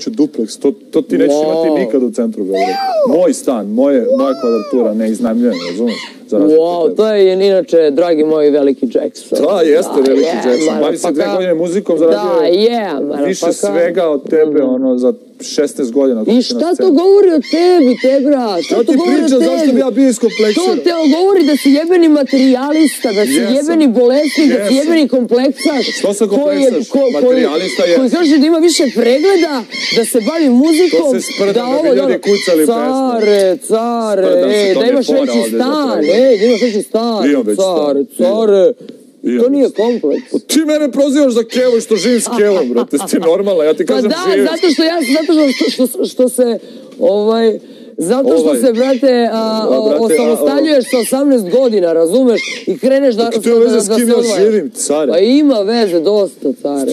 ću duplex, to, to ti nećeš Wow. imati nikad u centru Beograda. Moj stan, moje, moja kvadratura, ne iznajmljujem, razumiješ? Za razliku od Wow, to je inače, dragi moj, veliki Jackson. Da, jeste veliki je, Jackson. Bavi se pa dve godine muzikom, zaradio Da, mano, više pa svega od tebe, ono, za 16 godina. I šta to govori o tebi, te bra? Šta ti tebi? zašto bi ja bio iskompleksiran. To te govori da si jebeni materijalista, da si jebeni bolesnik, da si jebeni kompleksaš. Što sam koji je- kompleksaš? ko- koji- Materijalista Koji jesam. kaže da ima više pregleda, da se bavi muzikom, To se sprdam da da bi ovo, da ljudi kucali pesme. Care, care, ej, to da je imaš veći stan, ej, da imaš veći stan, care, care. To nije kompleks. Ti mene prozivaš za kevu što živim s kevom, brate, ti normalna, ja ti Pa kažem da, živim. zato što ja, zato što, što, što se, ovaj, zato što Ovaj. se, brate, a, A, o- brate, a, osamostaljuješ sa 18 godina, razumeš? I kreneš da... Kakve to veze s kim ja živim, care? Pa ima veze, dosta, care.